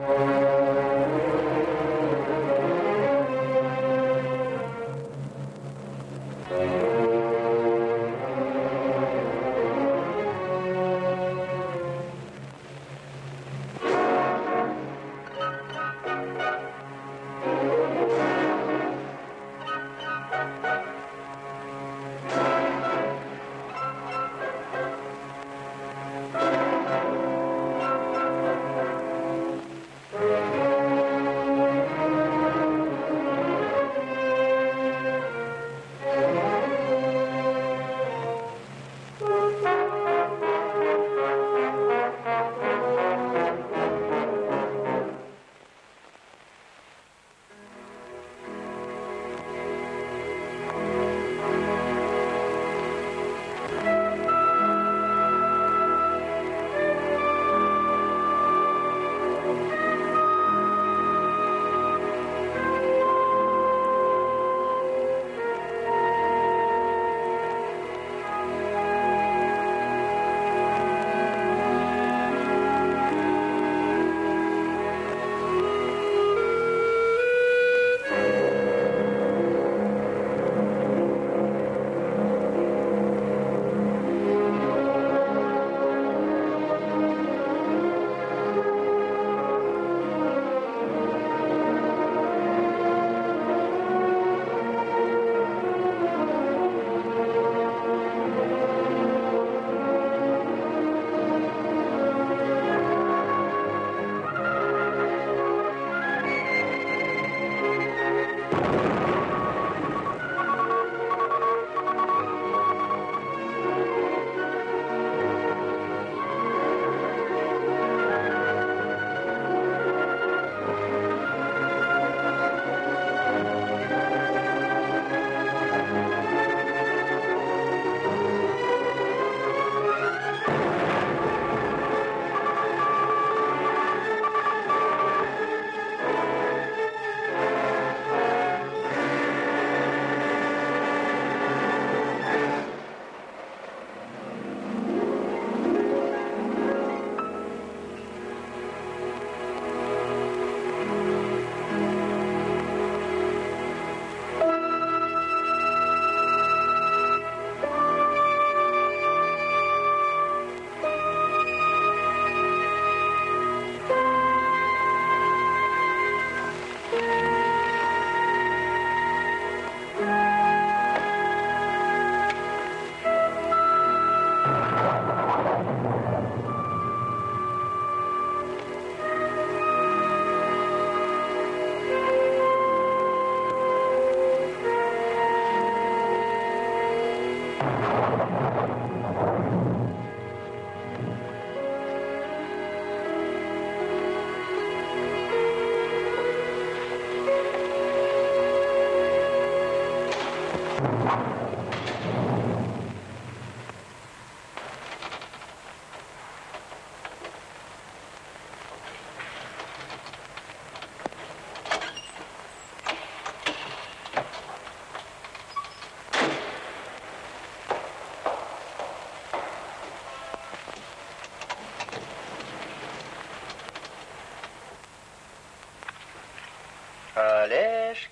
you.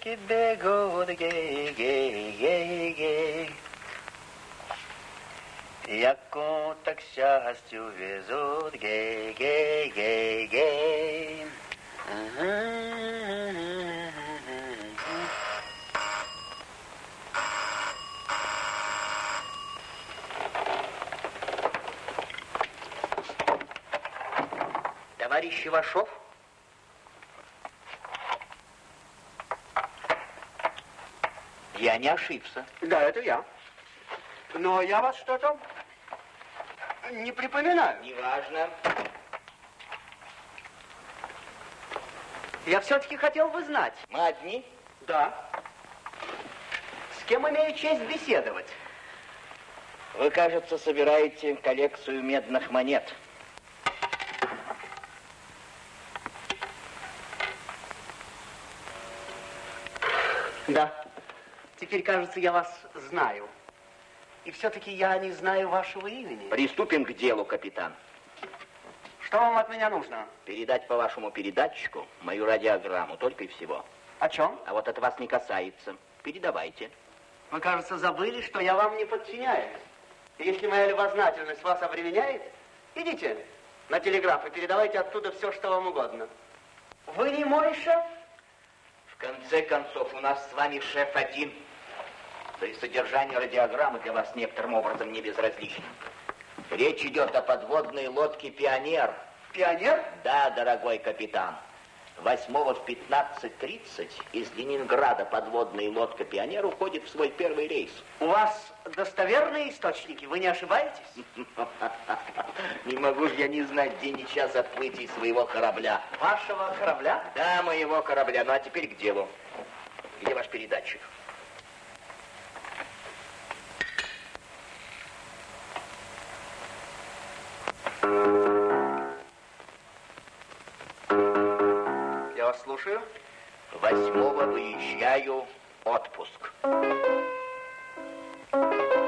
Бегут, гей-гей-гей-гей. Яку так счастью везут, гей-гей-гей-гей. Товарищ Ивашов? Я не ошибся. Да, это я. Но я вас что-то не припоминаю. Неважно. Я все-таки хотел бы знать. Мы одни? Да. С кем имею честь беседовать? Вы, кажется, собираете коллекцию медных монет. Да. Теперь, кажется, я вас знаю. И все-таки я не знаю вашего имени. Приступим к делу, капитан. Что вам от меня нужно? Передать по вашему передатчику мою радиограмму, только и всего. О чем? А вот это вас не касается. Передавайте. Вы, кажется, забыли, что я вам не подчиняюсь. Если моя любознательность вас обременяет, идите на телеграф и передавайте оттуда все, что вам угодно. Вы не мой шеф? В конце концов, у нас с вами шеф один. Да и содержание радиограммы для вас некоторым образом не безразлично. Речь идет о подводной лодке «Пионер». Пионер? Да, дорогой капитан. 8 в 15.30 из Ленинграда подводная лодка «Пионер» уходит в свой первый рейс. У вас достоверные источники, вы не ошибаетесь? Не могу же я не знать день и час отплытия своего корабля. Вашего корабля? Да, моего корабля. Ну а теперь к делу. Где ваш передатчик? Я вас слушаю. Восьмого выезжаю отпуск. Так,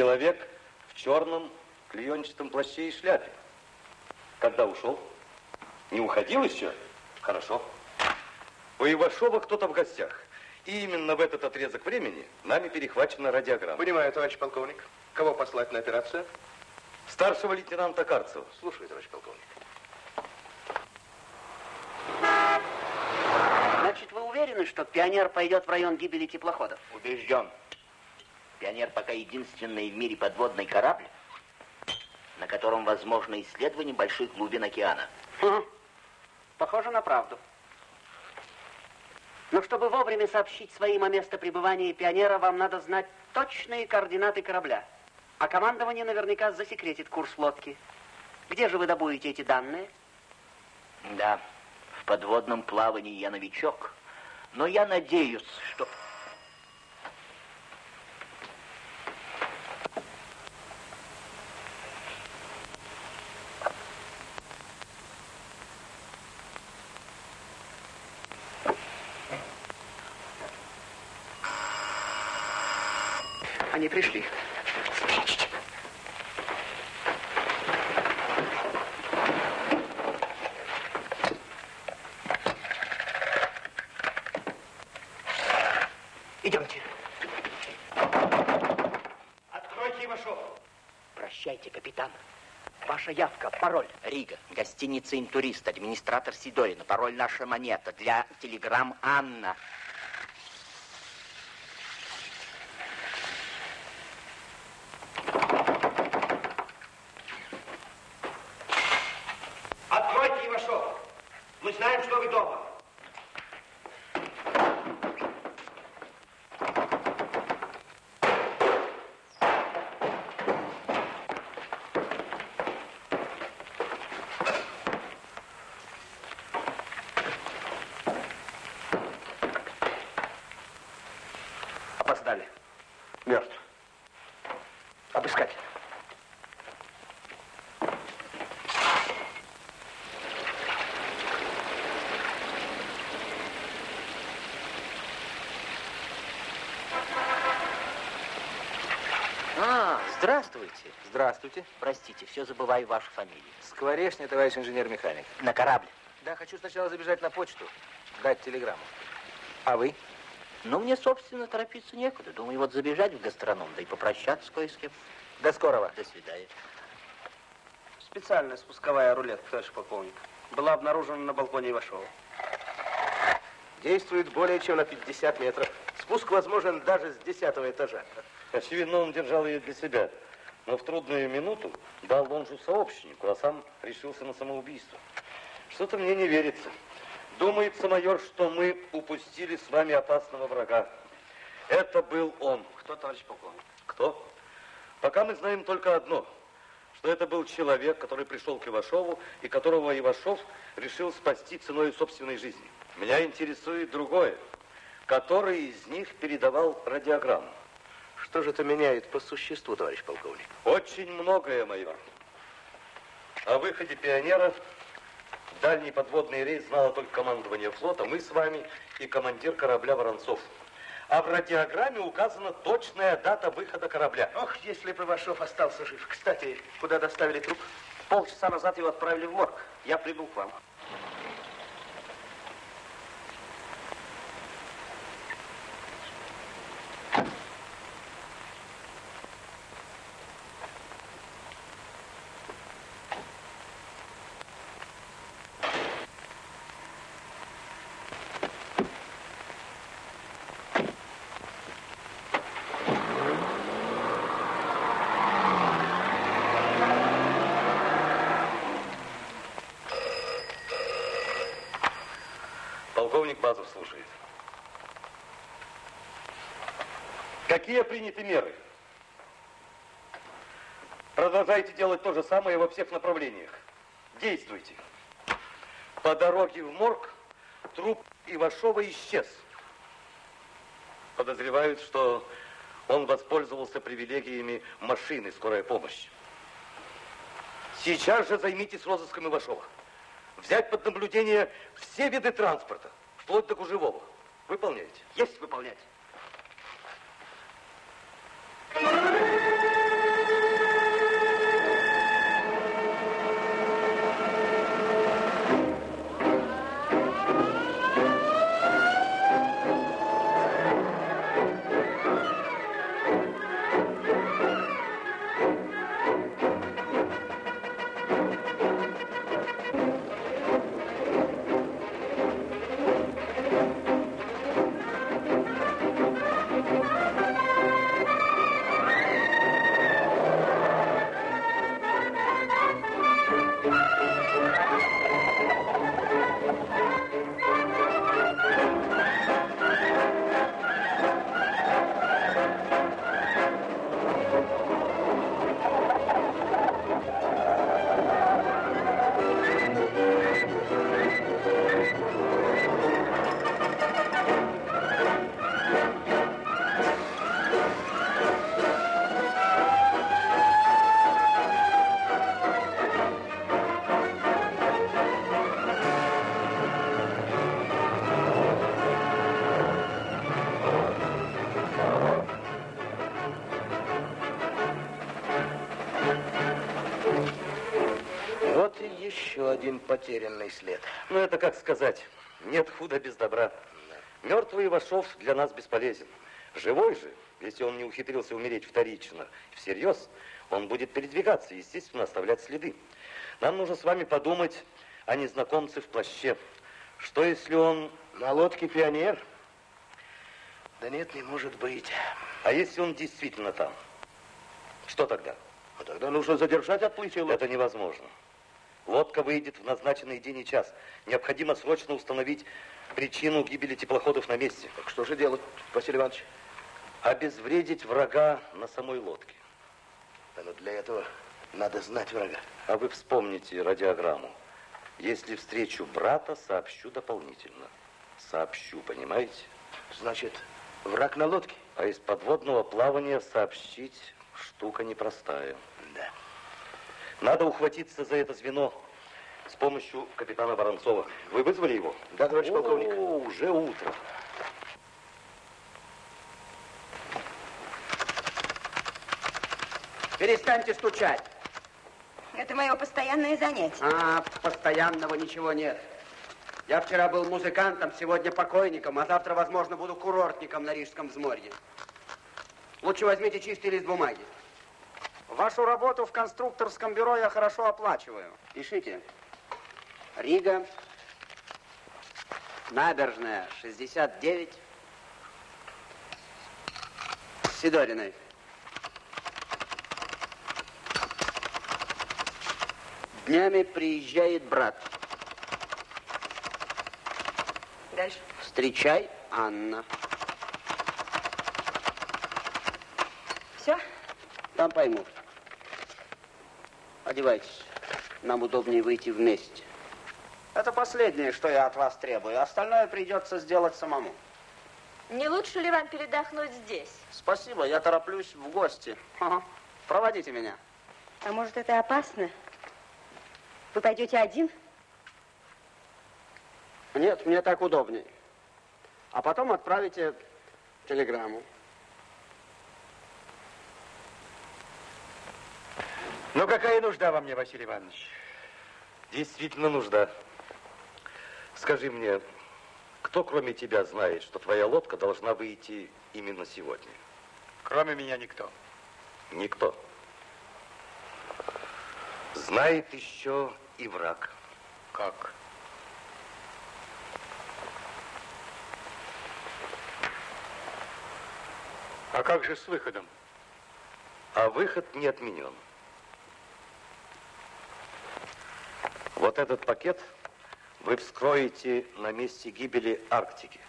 человек в черном клеенчатом плаще и шляпе. Когда ушел? Не уходил еще? Хорошо. У Ивашова кто-то в гостях. И именно в этот отрезок времени нами перехвачена радиограмма. Понимаю, товарищ полковник. Кого послать на операцию? Старшего лейтенанта Карцева. Слушаю, товарищ полковник. Значит, вы уверены, что пионер пойдет в район гибели теплоходов? Убежден. Пионер пока единственный в мире подводный корабль, на котором возможно исследование больших глубин океана. Хм, Похоже на правду. Но чтобы вовремя сообщить своим о местопребывании пионера, вам надо знать точные координаты корабля. А командование наверняка засекретит курс лодки. Где же вы добудете эти данные? Да, в подводном плавании я новичок, но я надеюсь, что... Они пришли. Идемте. Откройте Ивашов. Прощайте, капитан. Ваша явка, пароль. Рига, гостиница «Интурист», администратор Сидорина, пароль «Наша монета» для телеграмм «Анна». Откройте Ивашов. Мы знаем, что вы дома. Опоздали. Мертв. Обыскать. А, здравствуйте. Здравствуйте. Простите, все забываю вашу фамилию. Скворечный, товарищ инженер-механик. На корабль. Да, хочу сначала забежать на почту, дать телеграмму. А вы? Ну, мне, собственно, торопиться некуда. Думаю, вот забежать в гастроном, да и попрощаться кое с кем. До скорого. До свидания. Специальная спусковая рулетка, товарищ полковник. Была обнаружена на балконе Ивашова. Действует более чем на 50 метров. Спуск возможен даже с 10 этажа. Очевидно, он держал ее для себя. Но в трудную минуту дал лонжу сообщнику, а сам решился на самоубийство. Что-то мне не верится. Думается, майор, что мы упустили с вами опасного врага. Это был он. Кто, товарищ полковник? Кто? Пока мы знаем только одно, что это был человек, который пришел к Ивашову и которого Ивашов решил спасти ценой собственной жизни. Меня интересует другое. Который из них передавал радиограмму? Что же это меняет по существу, товарищ полковник? Очень многое, майор. О выходе пионеров дальний подводный рейс знало только командование флота, мы с вами и командир корабля Воронцов. А в радиограмме указана точная дата выхода корабля. Ох, если бы Вашов остался жив. Кстати, куда доставили труп? Полчаса назад его отправили в морг. Я прибыл к вам. Базов слушает. Какие приняты меры? Продолжайте делать то же самое во всех направлениях. Действуйте. По дороге в морг труп Ивашова исчез. Подозревают, что он воспользовался привилегиями машины скорая помощь. Сейчас же займитесь розыском Ивашова. Взять под наблюдение все виды транспорта, вплоть до гужевого. Выполняете? Есть выполнять. Потерянный след. Ну, это как сказать. Нет худа без добра. Мертвый Ивашов для нас бесполезен. Живой же, если он не ухитрился умереть вторично, всерьез, он будет передвигаться, естественно, оставлять следы. Нам нужно с вами подумать о незнакомце в плаще. Что, если он... На лодке пионер? Да нет, не может быть. А если он действительно там? Что тогда? А тогда нужно задержать отплытие лодки. Это невозможно. Лодка выйдет в назначенный день и час. Необходимо срочно установить причину гибели теплоходов на месте. Так что же делать, Василий Иванович? Обезвредить врага на самой лодке. Да, но для этого надо знать врага. А вы вспомните радиограмму. Если встречу брата, сообщу дополнительно. Сообщу, понимаете? Значит, враг на лодке? А из подводного плавания сообщить штука непростая. Надо ухватиться за это звено с помощью капитана Воронцова. Вы вызвали его? Да, товарищ полковник. О, уже утро. Перестаньте стучать. Это мое постоянное занятие. А, постоянного ничего нет. Я вчера был музыкантом, сегодня покойником, а завтра, возможно, буду курортником на Рижском взморье. Лучше возьмите чистый лист бумаги. Вашу работу в конструкторском бюро я хорошо оплачиваю. Пишите. Рига, набережная, 69, с Сидориной. Днями приезжает брат. дальше. Встречай, Анна. Все? Там поймут. Одевайтесь. Нам удобнее выйти вместе. Это последнее, что я от вас требую. Остальное придется сделать самому. Не лучше ли вам передохнуть здесь? Спасибо, я тороплюсь в гости. Ага. Проводите меня. А может, это опасно? Вы пойдете один? Нет, мне так удобнее. А потом отправите телеграмму. Какая нужда во мне, Василий Иванович? Действительно нужда. Скажи мне, кто кроме тебя знает, что твоя лодка должна выйти именно сегодня? Кроме меня никто. Никто. Знает еще и враг. Как? А как же с выходом? А выход не отменен. Вот этот пакет вы вскроете на месте гибели Арктики.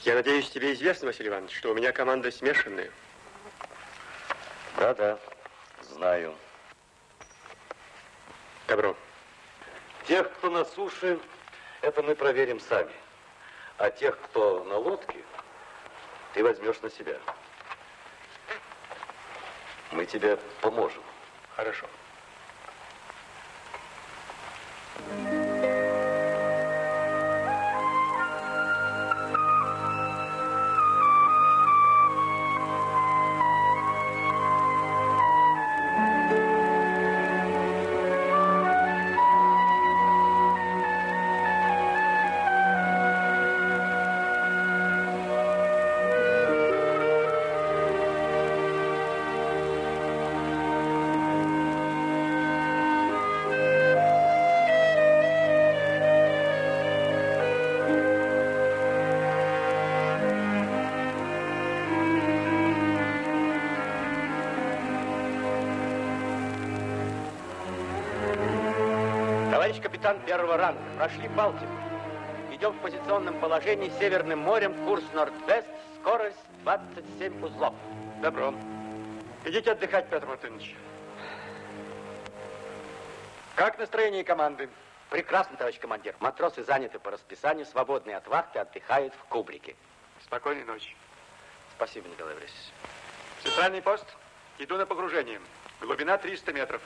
Я надеюсь, тебе известно, Василий Иванович, что у меня команда смешанная. Да-да, знаю. Добро. Тех, кто на суше, это мы проверим сами. А тех, кто на лодке, ты возьмешь на себя. Мы тебе поможем. Хорошо. Товарищ капитан первого ранга, прошли Балтику. Идем в позиционном положении Северным морем, курс Норд-Вест, скорость 27 узлов. Добро. Идите отдыхать, Петр Мартынович. Как настроение команды? Прекрасно, товарищ командир. Матросы заняты по расписанию, свободные от вахты, отдыхают в кубрике. Спокойной ночи. Спасибо, Николай Борисович. Центральный пост. Иду на погружение. Глубина 300 метров.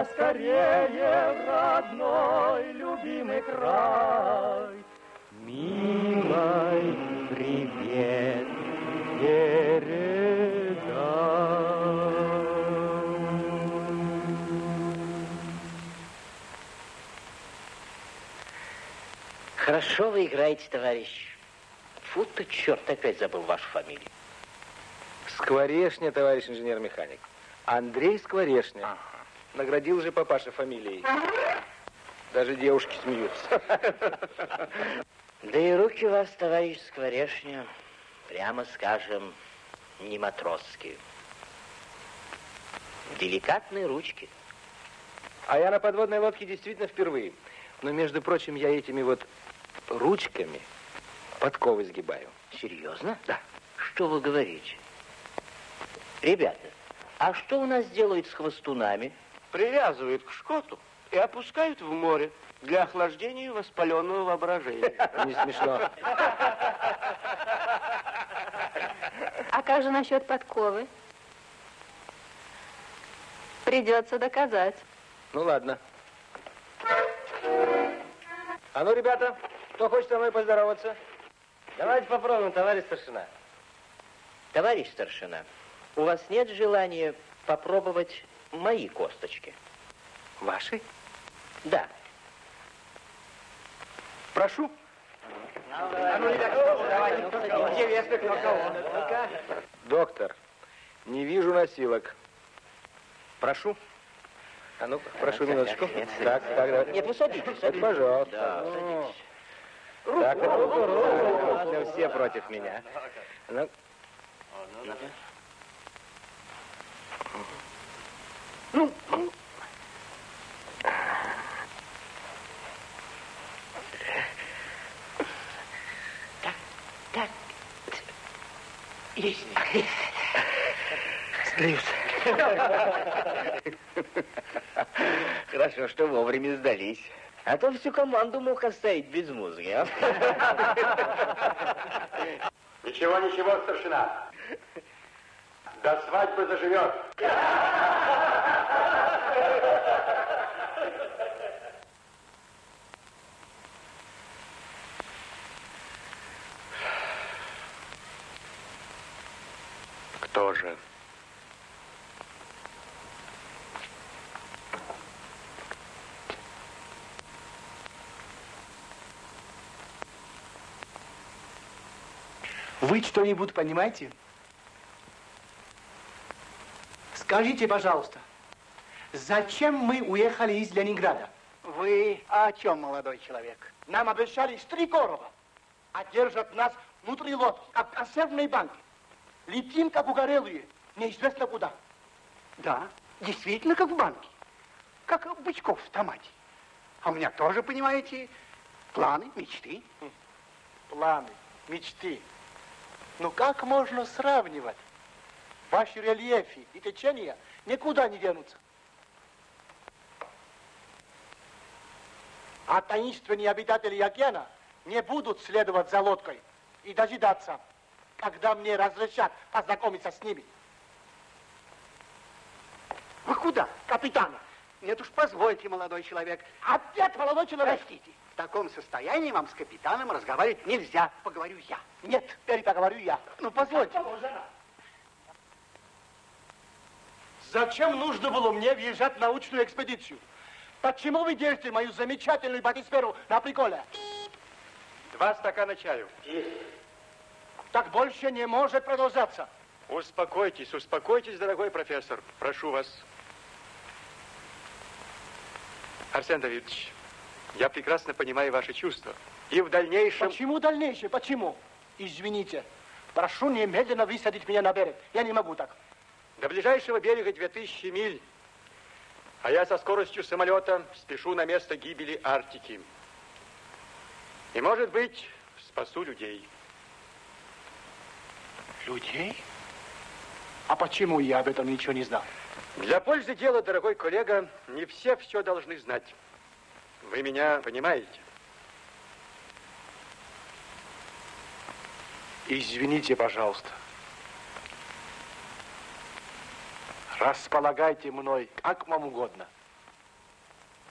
Поскорее в родной любимый край. Милой привет Хорошо вы играете, товарищ. Фу ты, черт, опять забыл вашу фамилию. Скворешня, товарищ инженер-механик. Андрей Скворешня. Ага. Наградил же папаша фамилией. Даже девушки смеются. Да и руки у вас, товарищ Скворешня, прямо скажем, не матросские. Деликатные ручки. А я на подводной лодке действительно впервые. Но, между прочим, я этими вот ручками подковы сгибаю. Серьезно? Да. Что вы говорите? Ребята, а что у нас делают с хвостунами? Привязывают к шкоту и опускают в море для охлаждения воспаленного воображения. Не смешно. А как же насчет подковы? Придется доказать. Ну, ладно. А ну, ребята, кто хочет со мной поздороваться? Давайте попробуем, товарищ старшина. Товарищ старшина, у вас нет желания попробовать мои косточки? Ваши? Да. Прошу. Интересно, кто кого. Доктор, не вижу носилок. Прошу. А ну, прошу минуточку. Так, так, давай. Нет, вы садитесь, садитесь. Пожалуйста. Да, садитесь. Так, ну, все против меня. Ну. Ну. Так, так. Есть. Сдаюсь. Хорошо, что вовремя сдались. А то всю команду мог оставить без музыки, а? Ничего, ничего, старшина. До свадьбы заживет. Кто же? Вы что-нибудь понимаете? Скажите, пожалуйста, зачем мы уехали из Ленинграда? Вы о чем, молодой человек? Нам обещали Стрекорова, а держат нас внутри лодки, как консервной банки. Летим, как угорелые, неизвестно куда. Да, действительно, как в банке. Как бычков в томате. А у меня тоже, понимаете, планы, мечты. Планы, мечты. Ну как можно сравнивать? Ваши рельефы и течения никуда не денутся. А таинственные обитатели океана не будут следовать за лодкой и дожидаться, когда мне разрешат познакомиться с ними. Вы куда, капитана? Нет уж, позвольте, молодой человек. Опять, молодой человек? Простите, в таком состоянии вам с капитаном разговаривать нельзя. Поговорю я. Нет, теперь поговорю я. Ну, позвольте. Зачем нужно было мне въезжать в научную экспедицию? Почему вы держите мою замечательную батисферу на приколе? Два стакана чаю. Так больше не может продолжаться. Успокойтесь, успокойтесь, дорогой профессор. Прошу вас. Арсен Давидович, я прекрасно понимаю ваши чувства. И в дальнейшем... Почему дальнейшее? Почему? Извините. Прошу немедленно высадить меня на берег. Я не могу так. До ближайшего берега 2000 миль. А я со скоростью самолета спешу на место гибели Арктики. И, может быть, спасу людей. Людей? А почему я об этом ничего не знал? Для пользы дела, дорогой коллега, не все все должны знать. Вы меня понимаете? Извините, пожалуйста. Располагайте мной как вам угодно.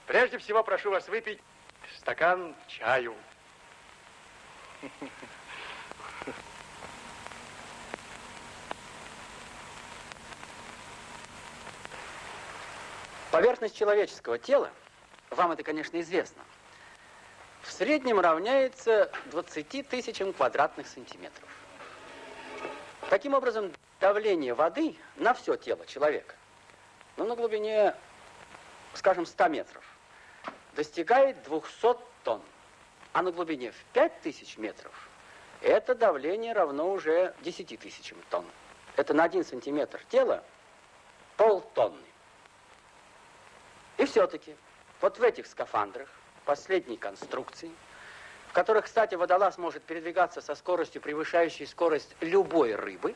Прежде всего прошу вас выпить стакан чаю. Поверхность человеческого тела, вам это, конечно, известно, в среднем равняется 20 тысячам квадратных сантиметров. Таким образом, давление воды на все тело человека, ну, на глубине, скажем, 100 метров, достигает 200 тонн. А на глубине в 5000 метров это давление равно уже 10 тысячам тонн. Это на 1 сантиметр тела полтонны. И все-таки вот в этих скафандрах последней конструкции, в которых, кстати, водолаз может передвигаться со скоростью, превышающей скорость любой рыбы,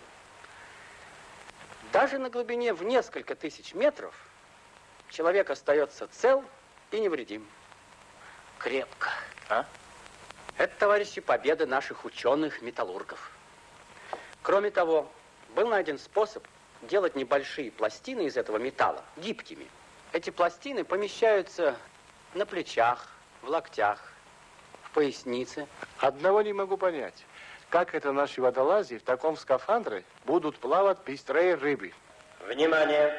даже на глубине в несколько тысяч метров человек остается цел и невредим. Крепко, а? Это, товарищи, победа наших ученых-металлургов. Кроме того, был найден способ делать небольшие пластины из этого металла гибкими – эти пластины помещаются на плечах, в локтях, в пояснице. Одного не могу понять. Как это наши водолази в таком скафандре будут плавать быстрее рыбы? Внимание!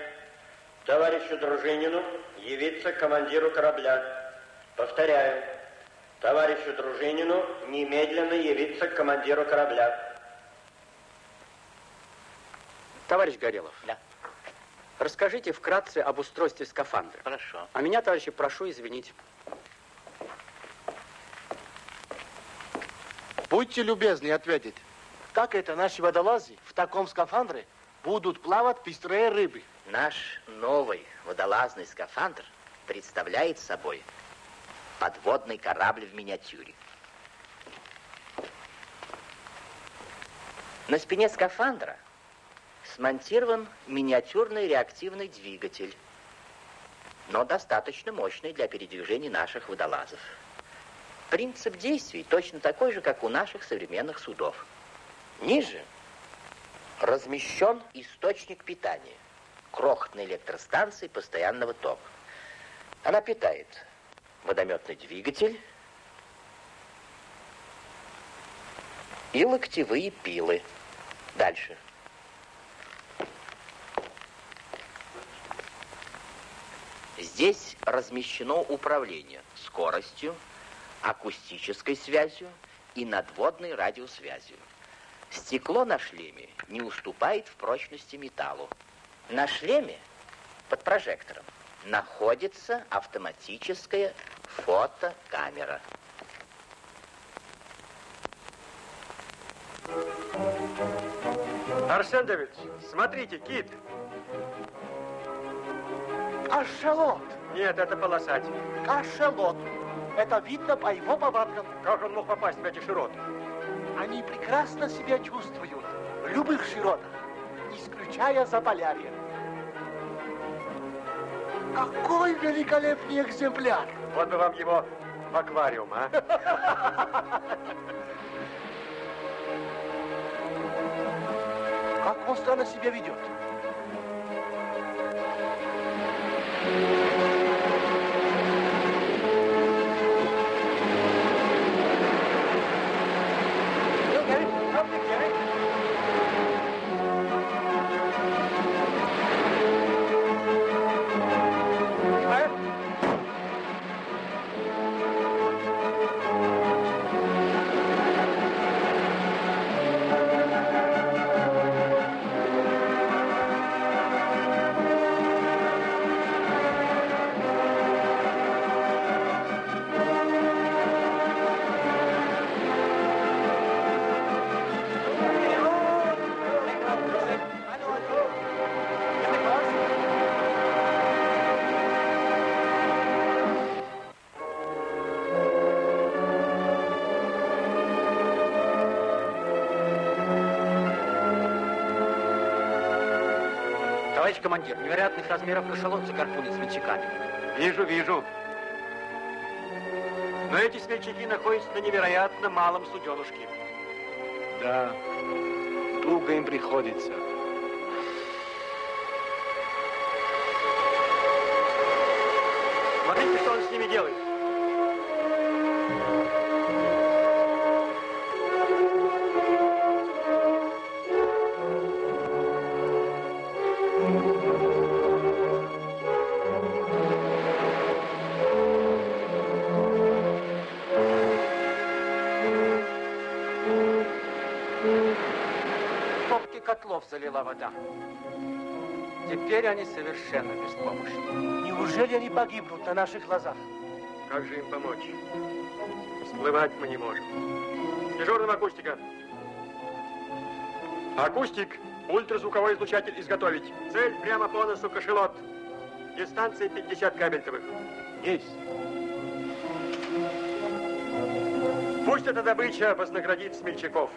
Товарищу Дружинину явиться командиру корабля. Повторяю, товарищу Дружинину немедленно явиться к командиру корабля. Товарищ Горелов. Да. Расскажите вкратце об устройстве скафандра. Хорошо. А меня, товарищи, прошу извинить. Будьте любезны ответить, как это наши водолазы в таком скафандре будут плавать быстрее рыбы? Наш новый водолазный скафандр представляет собой подводный корабль в миниатюре. На спине скафандра смонтирован миниатюрный реактивный двигатель, но достаточно мощный для передвижения наших водолазов. Принцип действий точно такой же, как у наших современных судов. Ниже размещен источник питания крохотной электростанции постоянного тока. Она питает водометный двигатель и локтевые пилы. Дальше. Здесь размещено управление скоростью, акустической связью и надводной радиосвязью. Стекло на шлеме не уступает в прочности металлу. На шлеме под прожектором находится автоматическая фотокамера. Арсен Давидович, смотрите, кит. Кашалот. Нет, это полосатик. Кашалот. Это видно по его повадкам. Как он мог попасть в эти широты? Они прекрасно себя чувствуют в любых широтах, исключая Заполярье. Какой великолепный экземпляр! Вот бы вам его в аквариум, а? Как он странно себя ведет. Товарищ командир, невероятных размеров кашалот закарпунит смельчаками. Вижу, вижу. Но эти смельчаки находятся на невероятно малом суденушке. Да, туго им приходится. Смотрите, что он с ними делает. Залила вода. Теперь они совершенно беспомощны. Неужели они погибнут на наших глазах? Как же им помочь? Всплывать мы не можем. Дежурным акустика. Акустик, ультразвуковой излучатель изготовить. Цель прямо по носу кошелот. Дистанция 50 кабельтовых. Есть. Пусть эта добыча вознаградит смельчаков.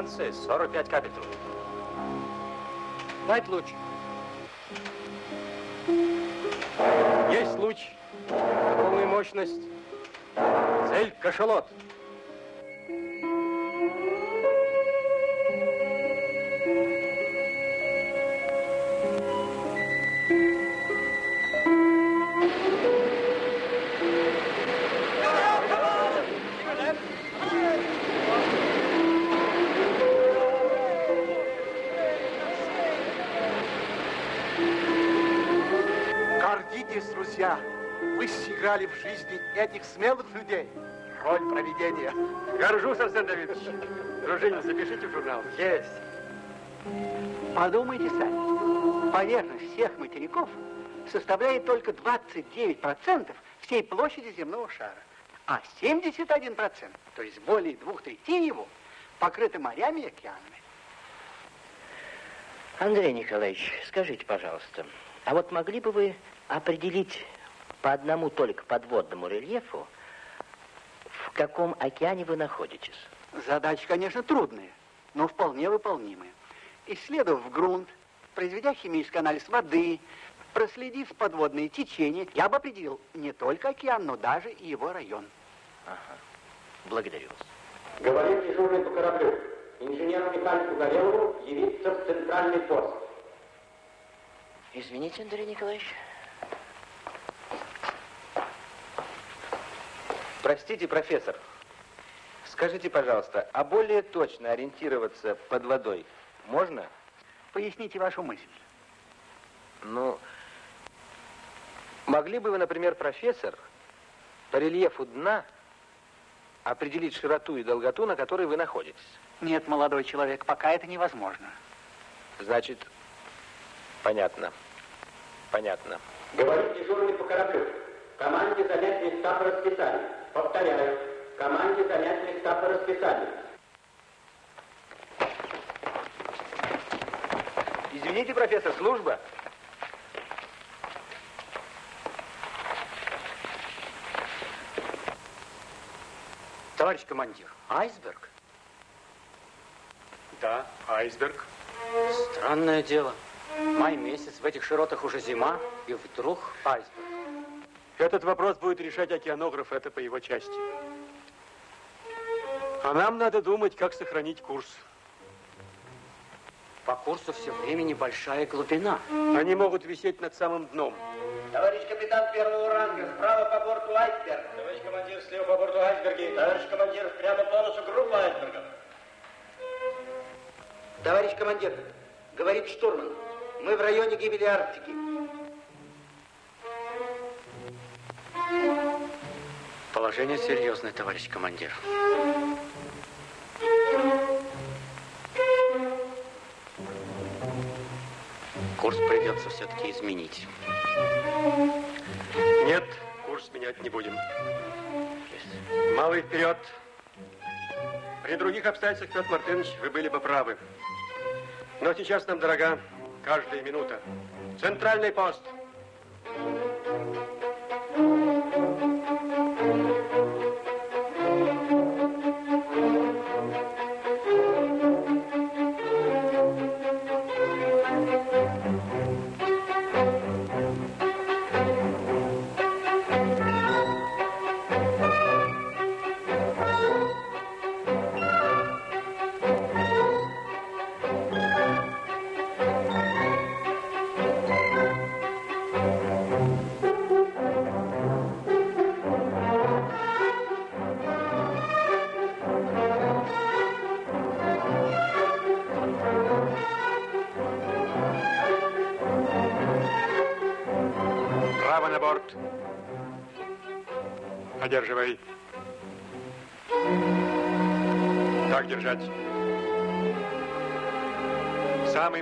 Дистанция 45 кабельтовых. Дать луч. Есть луч на полную мощность. Цель – кашалот. Жизни этих смелых людей. Роль проведения. Горжусь, Арсен Давидович. Дружинин, запишите в журнал. Есть. Подумайте сами. Поверхность всех материков составляет только 29% всей площади земного шара. А 71%, то есть более двух третей его, покрыты морями и океанами. Андрей Николаевич, скажите, пожалуйста, а вот могли бы вы определить по одному только подводному рельефу, в каком океане вы находитесь? Задача, конечно, трудная, но вполне выполнимая. Исследовав грунт, произведя химический анализ воды, проследив подводные течения, я бы определил не только океан, но даже и его район. Ага. Благодарю вас. Говорит дежурный по кораблю. Инженеру-механику Горелову явиться в центральный пост. Извините, Андрей Николаевич. Простите, профессор. Скажите, пожалуйста, а более точно ориентироваться под водой можно? Поясните вашу мысль. Ну, могли бы вы, например, профессор, по рельефу дна определить широту и долготу, на которой вы находитесь? Нет, молодой человек, пока это невозможно. Значит, понятно. Понятно. Говорит дежурный по кораблю. Команде занять места по расписанию. Повторяю. Команде занять места по расписанию. Извините, профессор, служба. Товарищ командир, айсберг? Да, айсберг. Странное дело. Май месяц, в этих широтах уже зима, и вдруг айсберг. Этот вопрос будет решать океанограф, это по его части. А нам надо думать, как сохранить курс. По курсу все время небольшая глубина. Они могут висеть над самым дном. Товарищ капитан первого ранга, справа по борту айсберг. Товарищ командир, слева по борту айсберги. Товарищ командир, прямо по носу группа айсбергов. Товарищ командир, говорит штурман, мы в районе гибели Арктики. Положение серьезное, товарищ командир. Курс придется все-таки изменить. Нет, курс менять не будем. Малый вперед. При других обстоятельствах, Петр Мартынович, вы были бы правы. Но сейчас нам дорога каждая минута. Центральный пост.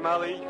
Mali.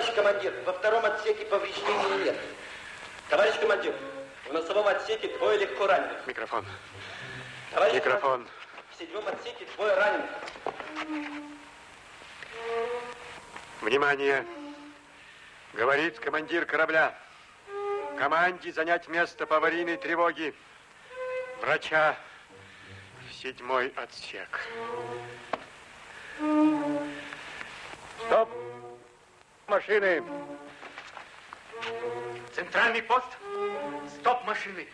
Товарищ командир, во втором отсеке повреждений нет. Товарищ командир, в носовом отсеке двое легко раненых. Микрофон. Товарищ Микрофон. в седьмом отсеке двое раненых. Внимание! Говорит командир корабля. Команде занять место по аварийной тревоге. Врача в седьмой отсек. Машины! Центральный пост. Стоп машины.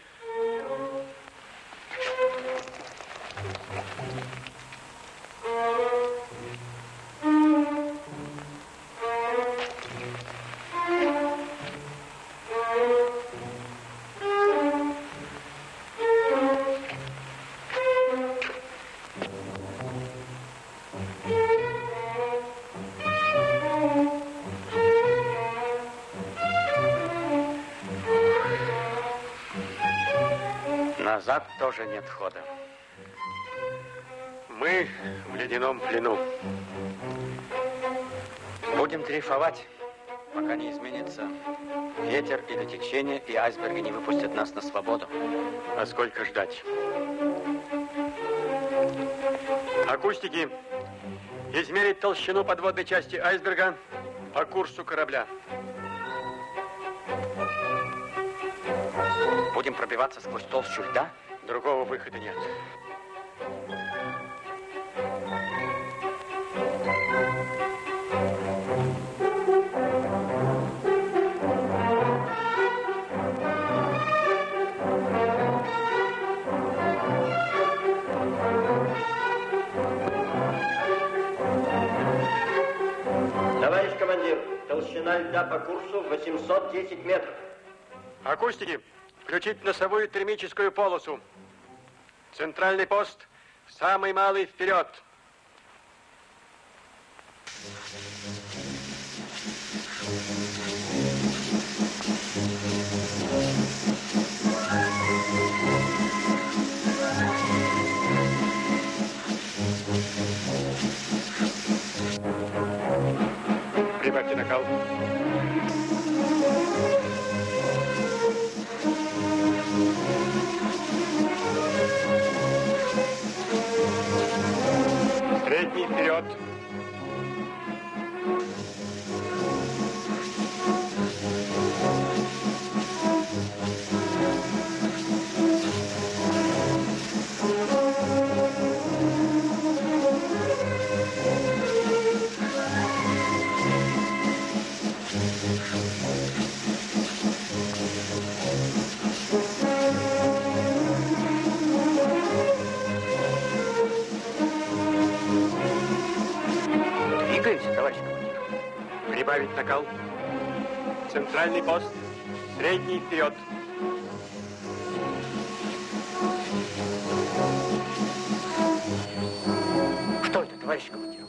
Тоже нет хода. Мы в ледяном плену. Будем дрейфовать, пока не изменится ветер или течение, и айсберги не выпустят нас на свободу. А сколько ждать? Акустики. Измерить толщину подводной части айсберга по курсу корабля. Будем пробиваться сквозь толщу льда? Другого выхода нет. Товарищ командир, толщина льда по курсу 810 метров. Акустики. Включить носовую термическую полосу. Центральный пост. Самый малый вперед. Прибавьте накал. Накал. Центральный пост. Средний вперед. Что это, товарищ командир?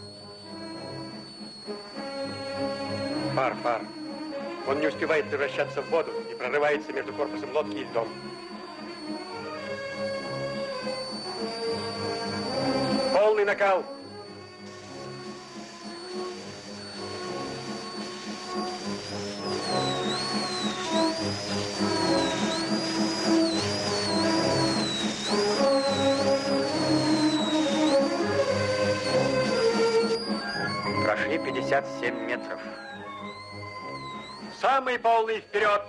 Пар, пар. Он не успевает превращаться в воду и прорывается между корпусом лодки и льдом. Полный накал. 57 метров. Самый полный вперед.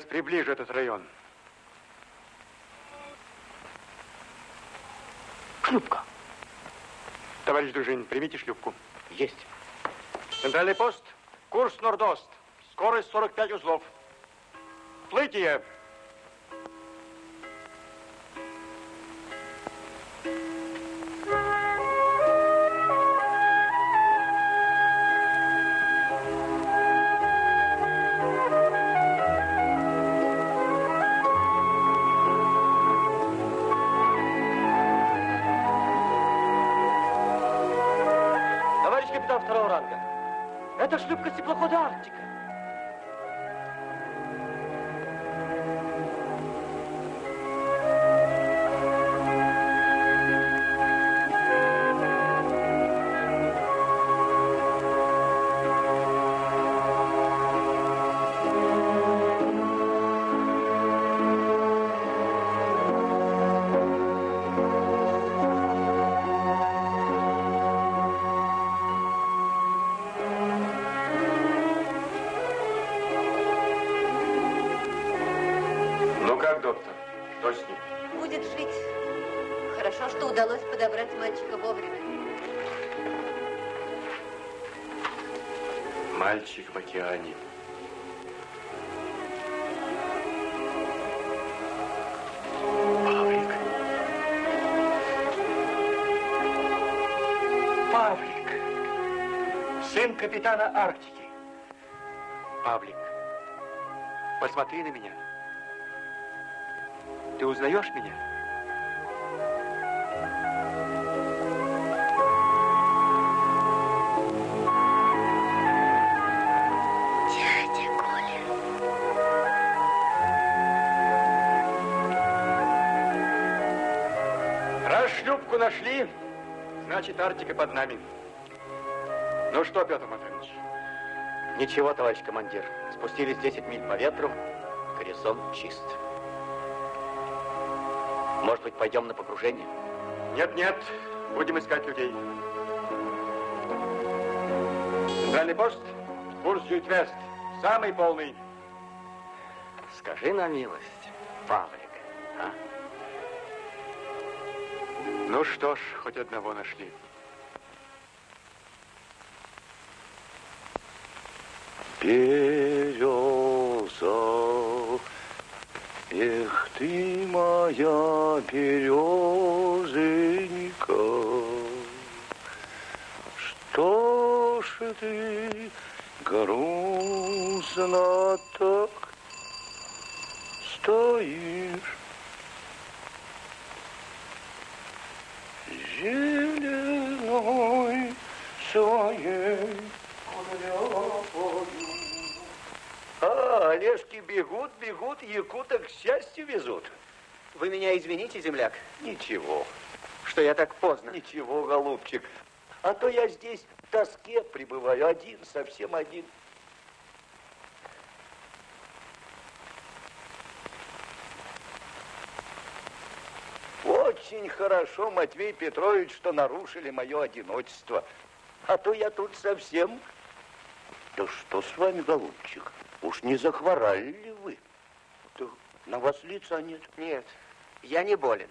Сейчас приближу этот район. Шлюпка. Товарищ Дружин, примите шлюпку. Есть. Центральный пост. Курс Нордост. Скорость 45 узлов. Плытие. Товарищ Мальчик в океане. Павлик. Павлик, сын капитана Арктики. Павлик, посмотри на меня. Ты узнаешь меня? Нашли, значит, Арктика под нами. Ну что, Петр Матвеевич? Ничего, товарищ командир. Спустились 10 миль по ветру. Горизонт чист. Может быть, пойдем на погружение? Нет-нет, будем искать людей. Центральный пост, курс Юитвест, самый полный. Скажи на милость, Павлик, Ну что ж, хоть одного нашли. береза. Эх ты моя березонька, ты грустно так стоишь. Бегут, бегут, якуток к счастью везут. Вы меня извините, земляк. Ничего. Что я так поздно? Ничего, голубчик. А то я здесь в тоске пребываю, один, совсем один. Очень хорошо, Матвей Петрович, что нарушили мое одиночество. А то я тут совсем... Да что с вами, голубчик? Уж не захворали ли на вас лица нет. Нет, я не болен.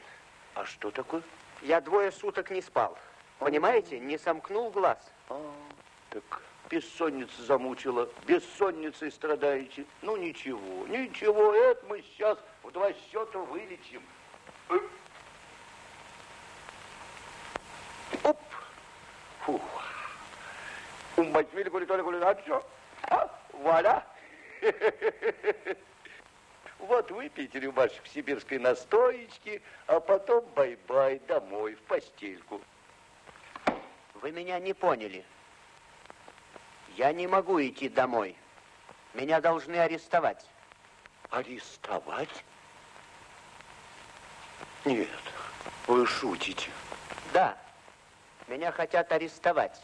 А что такое? Я двое суток не спал. Понимаете, не сомкнул глаз. А, так бессонница замучила, бессонницей страдаете. Ну ничего, ничего, это мы сейчас в два счета вылечим. Э. Оп! Фух. Умбачвили, коли толи, коли начо. А, вуаля! Вот выпейте рюмашек сибирской настоечки, а потом бай-бай домой, в постельку. Вы меня не поняли. Я не могу идти домой. Меня должны арестовать. Арестовать? Нет, вы шутите. Да, меня хотят арестовать.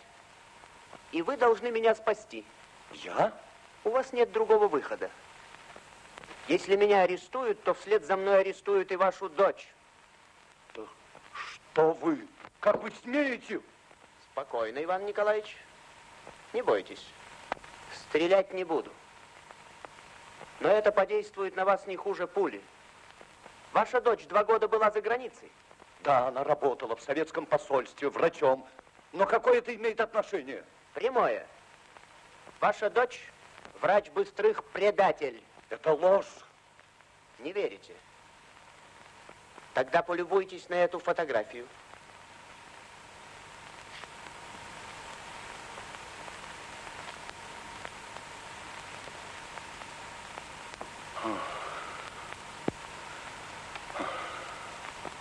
И вы должны меня спасти. Я? У вас нет другого выхода. Если меня арестуют, то вслед за мной арестуют и вашу дочь. Что вы? Как вы смеете? Спокойно, Иван Николаевич. Не бойтесь. Стрелять не буду. Но это подействует на вас не хуже пули. Ваша дочь два года была за границей. Да, она работала в советском посольстве врачом. Но какое это имеет отношение? Прямое. Ваша дочь врач быстрых предатель. Это ложь. Не верите? Тогда полюбуйтесь на эту фотографию.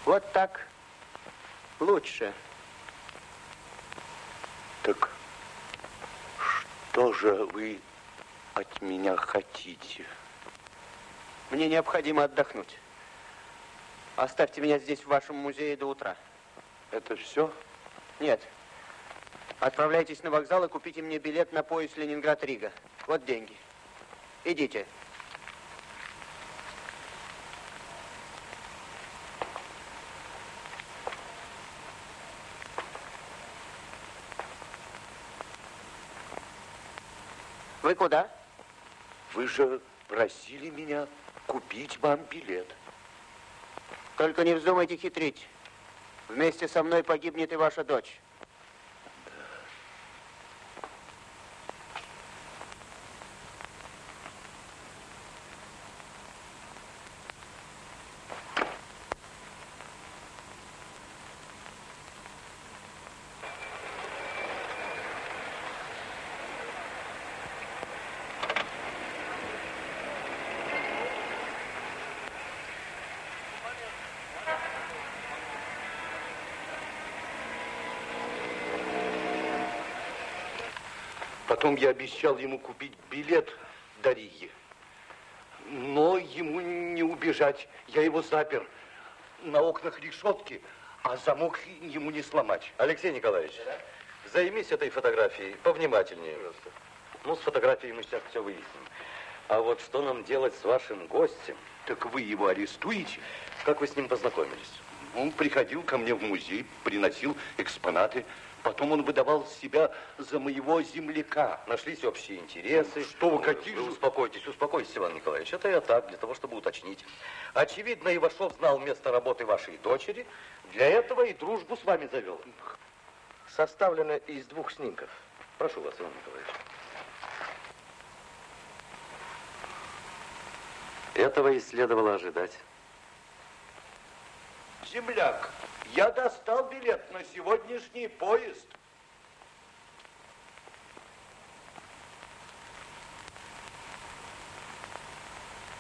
Вот так лучше. Так что же вы от меня хотите? Мне необходимо отдохнуть. Оставьте меня здесь, в вашем музее, до утра. Это все? Нет. Отправляйтесь на вокзал и купите мне билет на поезд Ленинград-Рига. Вот деньги. Идите. Вы куда? Вы же просили меня купить вам билет. Только не вздумайте хитрить. Вместе со мной погибнет и ваша дочь. Потом я обещал ему купить билет до Риги. Но ему не убежать. Я его запер. На окнах решетки, а замок ему не сломать. Алексей Николаевич, займись этой фотографией повнимательнее. Ну, с фотографией мы сейчас все выясним. А вот что нам делать с вашим гостем? Так вы его арестуете? Как вы с ним познакомились? Он приходил ко мне в музей, приносил экспонаты. Потом он выдавал себя за моего земляка. Нашлись общие интересы. Ну, что вы, какие Вы же... успокойтесь, успокойтесь, Иван Николаевич. Это я так, для того, чтобы уточнить. Очевидно, Ивашов знал место работы вашей дочери. Для этого и дружбу с вами завел. Составлено из двух снимков. Прошу вас, Иван Николаевич. Этого и следовало ожидать земляк, я достал билет на сегодняшний поезд.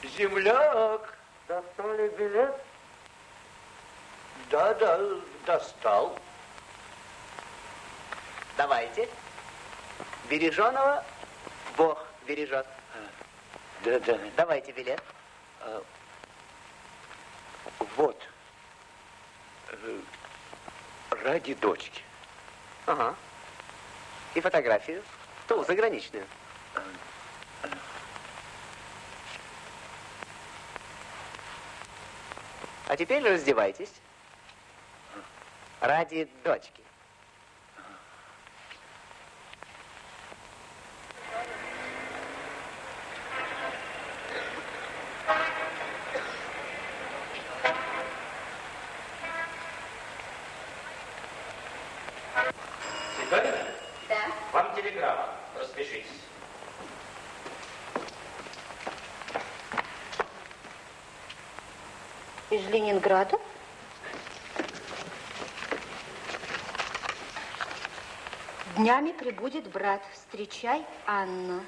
Земляк! Достали билет? Да, да, достал. Давайте. Береженого Бог бережет. Да, да. Давайте билет. А, вот. Э, Ради дочки. Ага. И фотографию. Ту, заграничную. А теперь раздевайтесь. Ради дочки. Светлана? Да. Вам телеграмма. Распишитесь. Из Ленинграда? Днями прибудет брат. Встречай Анну.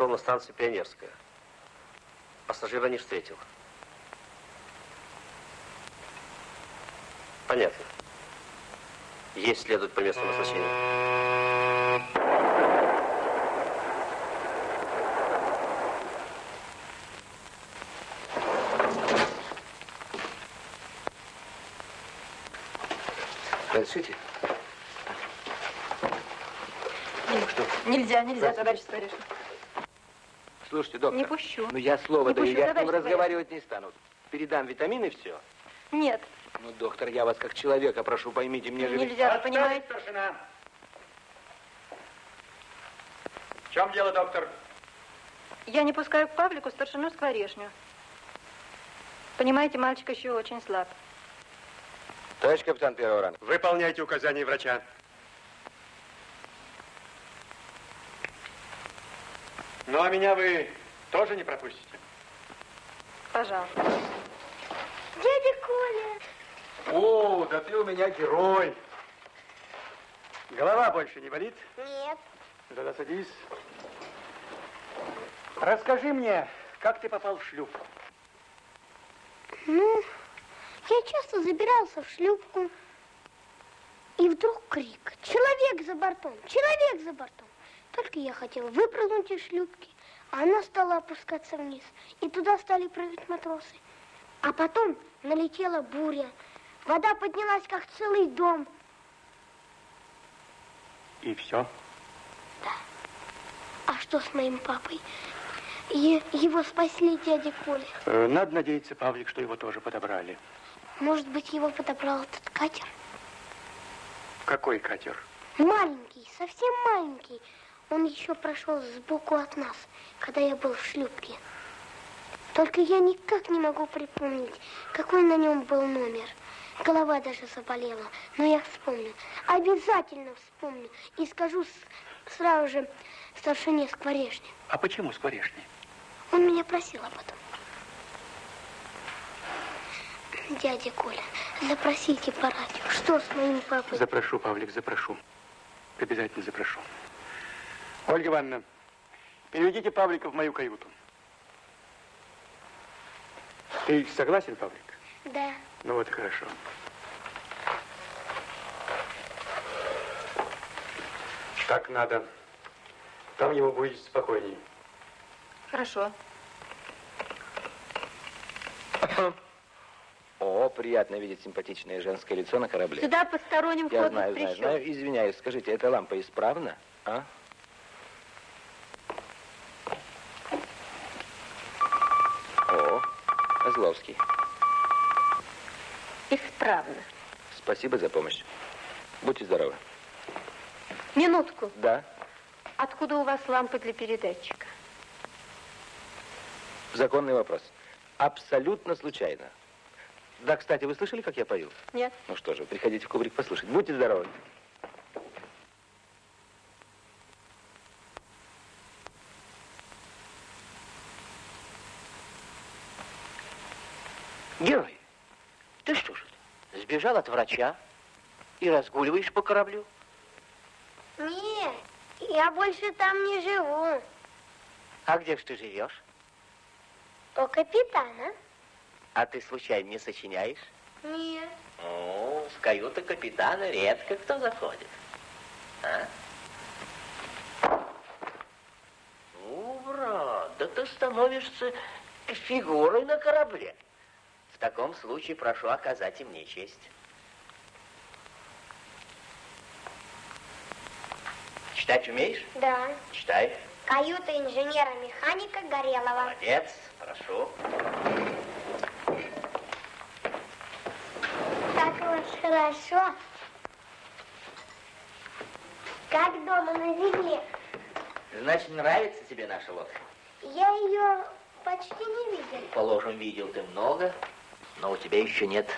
Сошел на станции Пионерская. Пассажира не встретил. Понятно. Есть следует по месту назначения. Разрешите? Нельзя, нельзя, товарищ Скворечный. Слушайте, доктор. Не пущу. Ну, я слово Не даю, пущу, я с ним разговаривать не стану. Передам витамины и все. Нет, Ну, доктор, я вас как человека прошу, поймите, мне же... нельзя, вы понимаете? Старшина. В чем дело, доктор? Я не пускаю к Павлику старшину Скворечню. Понимаете, мальчик еще очень слаб. Товарищ капитан первого ранга. Выполняйте указания врача. Ну, а меня вы тоже не пропустите? Пожалуйста. Дядя Коля. О, да ты у меня герой. Голова больше не болит? Нет. Тогда садись. Расскажи мне, как ты попал в шлюпку? Ну, я часто забирался в шлюпку, и вдруг крик. Человек за бортом, человек за бортом. Только я хотел выпрыгнуть из шлюпки, а она стала опускаться вниз, и туда стали прыгать матросы. А потом налетела буря. Вода поднялась, как целый дом. И все? А что с моим папой? Е- его спасли дядя Коля. Э, Надо надеяться, Павлик, что его тоже подобрали. Может быть, его подобрал этот катер? Какой катер? Маленький, совсем маленький. Он еще прошел сбоку от нас, когда я был в шлюпке. Только я никак не могу припомнить, какой на нем был номер. Голова даже заболела, но я вспомню. Обязательно вспомню и скажу сразу же старшине Скворечне. А почему скворечни? Он меня просил об этом. Дядя Коля, запросите по радио, что с моим папой? Запрошу, Павлик, запрошу. Обязательно запрошу. Ольга Ивановна, переведите Павлика в мою каюту. Ты согласен, Павлик? Да. Ну вот и хорошо. Так надо. Там ему будет спокойней. Хорошо. О, приятно видеть симпатичное женское лицо на корабле. Сюда посторонним Я вход знаю, знаю, знаю. Извиняюсь, скажите, эта лампа исправна? А? О, Козловский. Исправно. Спасибо за помощь. Будьте здоровы. Минутку. Да, Откуда у вас лампы для передатчика? законный вопрос. Абсолютно случайно. Да, кстати, вы слышали, как я пою? Нет. Ну что же, приходите в кубрик послушать. Будьте здоровы. Герой, ты что же, сбежал от врача и разгуливаешь по кораблю? Нет, я больше там не живу. А где ж ты живешь? У капитана. А ты случайно не сочиняешь? Нет. Ну, в каюту капитана редко кто заходит. А? Ну, брат, да ты становишься фигурой на корабле. В таком случае прошу оказать и мне честь. Читать умеешь? Да. Читай. Каюта инженера-механика Горелого. Молодец, прошу. Так вот хорошо. Как дома на земле. Значит, нравится тебе наша лодка? Я ее почти не видел. Положим, видел ты много, но у тебя еще нет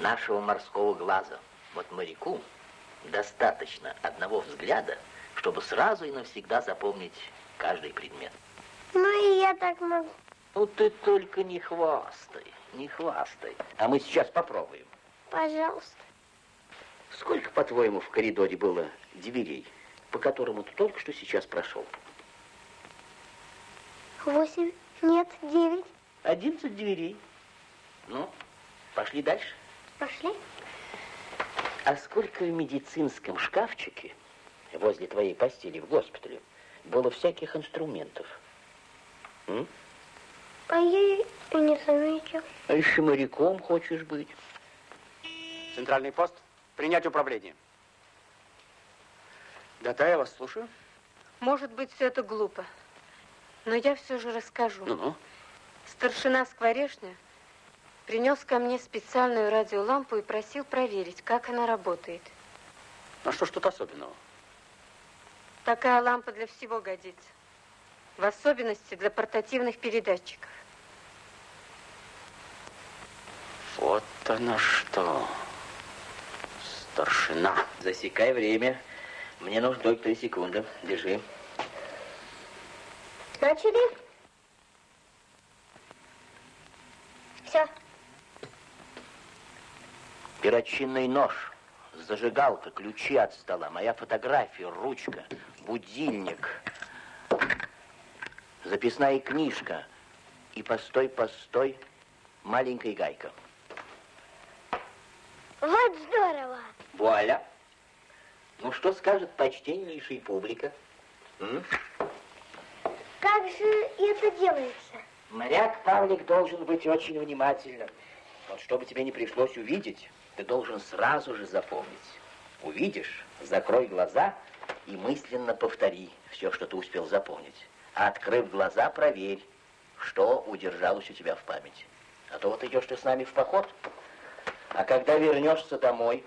нашего морского глаза. Вот моряку достаточно одного взгляда, чтобы сразу и навсегда запомнить каждый предмет. Ну и я так могу. Ну ты только не хвастай, не хвастай. А мы сейчас попробуем. Пожалуйста. Сколько, по-твоему, в коридоре было дверей, по которому ты только что сейчас прошел? Восемь, нет, девять. Одиннадцать дверей. Ну, пошли дальше. Пошли. А сколько в медицинском шкафчике возле твоей постели в госпитале было всяких инструментов? М? А я и не заметил. А еще моряком хочешь быть? Центральный пост. Принять управление. Да-да, я вас слушаю. Может быть, все это глупо. Но я все же расскажу. Ну-ну. Старшина Скворешня принес ко мне специальную радиолампу и просил проверить, как она работает. А что ж тут особенного? Такая лампа для всего годится. В особенности для портативных передатчиков. Вот она что. Старшина. Засекай время. Мне нужно только три секунды. Держи. Начали? Все. Перочинный нож, зажигалка, ключи от стола, моя фотография, ручка, будильник, записная книжка и постой, постой, маленькая гайка. Вот здорово. Вуаля! Ну, что скажет почтеннейшая публика? М? Как же это делается? Моряк, Павлик, должен быть очень внимательным. Вот чтобы тебе не пришлось увидеть, ты должен сразу же запомнить. Увидишь, закрой глаза и мысленно повтори все, что ты успел запомнить. А открыв глаза, проверь, что удержалось у тебя в памяти. А то вот идешь ты с нами в поход, а когда вернешься домой,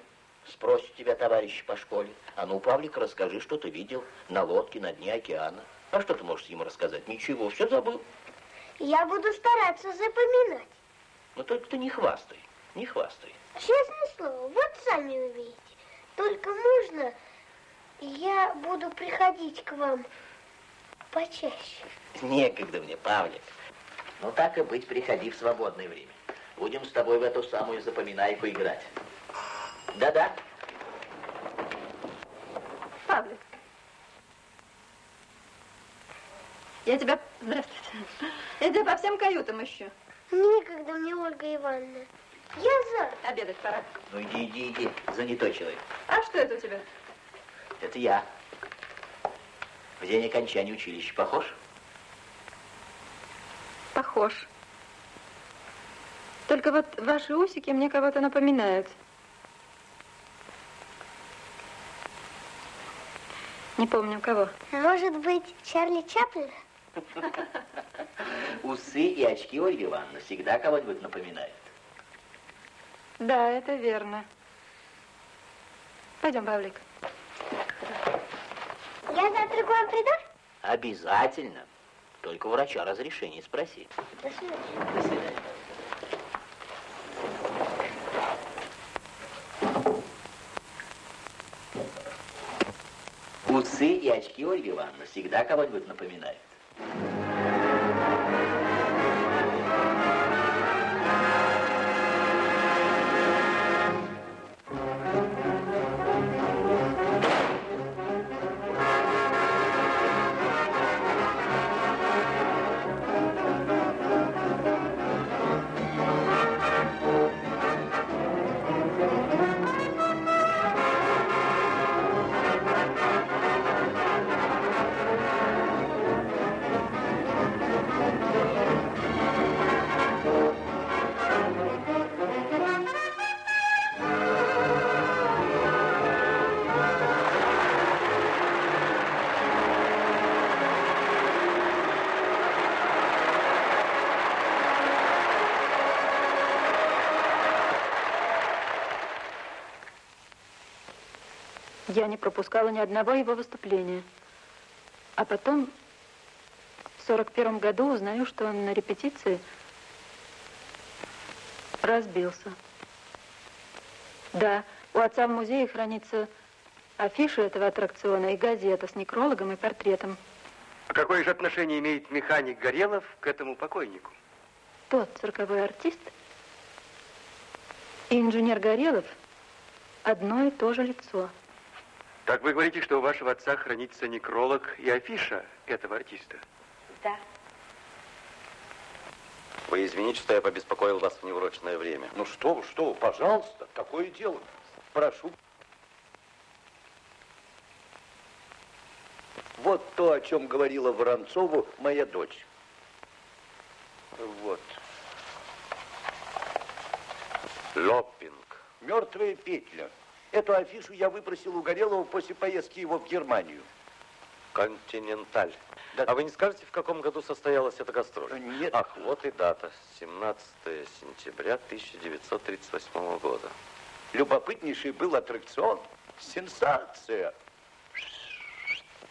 спросит тебя товарищи по школе, а ну, Павлик, расскажи, что ты видел на лодке на дне океана. А что ты можешь ему рассказать? Ничего, все забыл. Я буду стараться запоминать. Но только ты не хвастай, не хвастай. Честное слово, вот сами увидите. Только можно я буду приходить к вам почаще. Некогда мне, Павлик. Ну так и быть, приходи в свободное время. Будем с тобой в эту самую запоминайку играть. Да-да. Павлик. Я тебя... Здравствуйте. Я тебя по всем каютам ищу. Некогда мне, Ольга Ивановна. Я за. Обедать пора. Ну иди, иди, иди. Занятой человек. А что это у тебя? Это я. В день окончания училища. Похож? Похож. Только вот ваши усики мне кого-то напоминают. Не помню кого. Может быть, Чарли Чаплин? Усы и очки Ольги Ивановны всегда кого-нибудь напоминают. Да, это верно. Пойдем, Павлик. Я завтра к вам приду? Обязательно. Только у врача разрешение спроси. До свидания. До свидания. Усы и очки Ольги Ивановны всегда кого-нибудь напоминают. Я не пропускала ни одного его выступления. А потом, в сорок первом году, узнаю, что он на репетиции разбился. Да, у отца в музее хранится афиша этого аттракциона и газета с некрологом и портретом. А какое же отношение имеет механик Горелов к этому покойнику? Тот цирковой артист и инженер Горелов одно и то же лицо. Так вы говорите, что у вашего отца хранится некролог и афиша этого артиста? Да. Вы извините, что я побеспокоил вас в неурочное время. Ну что вы, что вы, пожалуйста, такое дело. Прошу. Вот то, о чем говорила Воронцову моя дочь. Вот. Лоппинг. Мертвая петля. Эту афишу я выпросил у Горелого после поездки его в Германию. Континенталь. А вы не скажете, в каком году состоялась эта гастроль? Нет. Ах, вот и дата. 17 сентября 1938 года. Любопытнейший был аттракцион. Сенсация.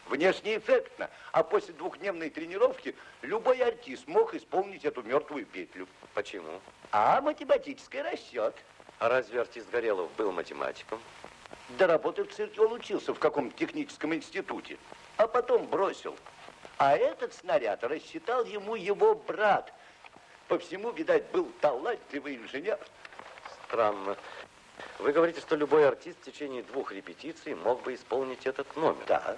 Внешне эффектно. А после двухдневной тренировки любой артист мог исполнить эту мертвую петлю. Почему? А математический расчет. А разве артист Горелов был математиком? До работы в цирке он учился в каком-то техническом институте, а потом бросил. А этот снаряд рассчитал ему его брат. По всему, видать, был талантливый инженер. Странно. Вы говорите, что любой артист в течение двух репетиций мог бы исполнить этот номер. Да.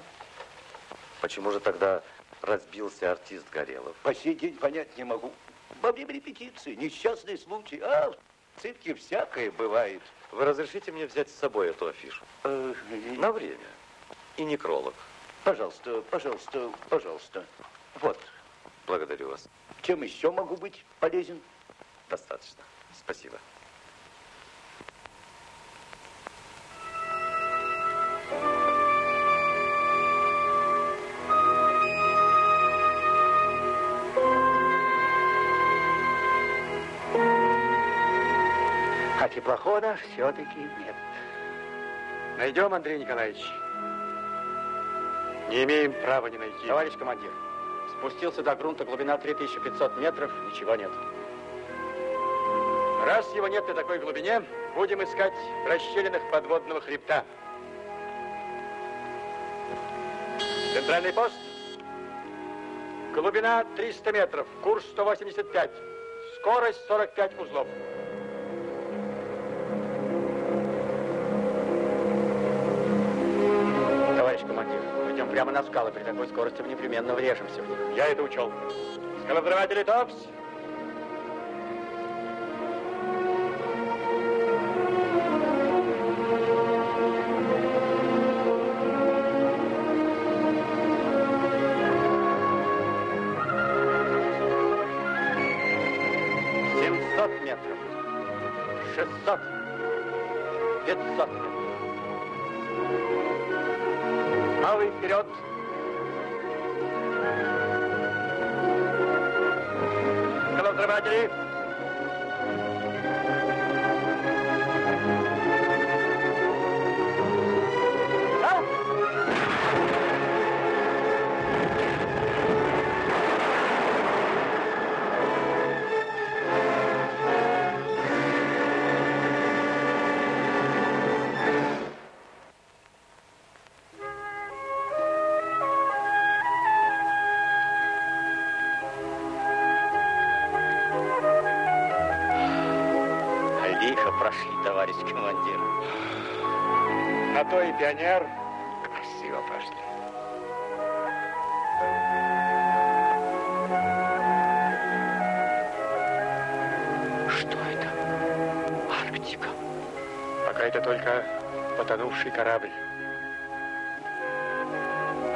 Почему же тогда разбился артист Горелов? По сей день понять не могу. Во время репетиции несчастный случай. А цирке всякое бывает. Вы разрешите мне взять с собой эту афишу? Э, На время. И некролог. Пожалуйста, пожалуйста, пожалуйста. Вот. Благодарю вас. Чем еще могу быть полезен? Достаточно. Спасибо. Все-таки нет. Найдем, Андрей Николаевич. Не имеем права не найти. Товарищ командир, спустился до грунта глубина 3500 метров, ничего нет. Раз его нет на такой глубине, будем искать в расщелинах подводного хребта. Центральный пост. Глубина 300 метров, курс 185, скорость 45 узлов. Идем прямо на скалы. При такой скорости мы непременно врежемся в них. Я это учел. Скалодрыватели ТОПС. Tragedy. Прошли, товарищ командир. На то и пионер. Красиво прошли. Что это? Арктика. Пока это только потонувший корабль.